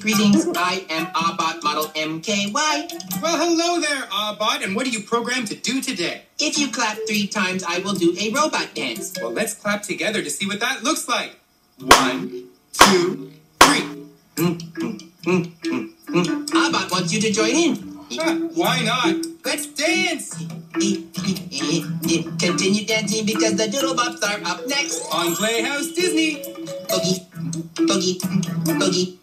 Greetings, I am Aah-Bot Model MKY. Well, hello there, Aah-Bot, and what are you programmed to do today? If you clap three times, I will do a robot dance. Well, let's clap together to see what that looks like. One, two, three. Aah-Bot wants you to join in. Why not? Let's dance! Continue dancing because the Doodlebops are up next. On Playhouse Disney. Boogie, boogie, boogie.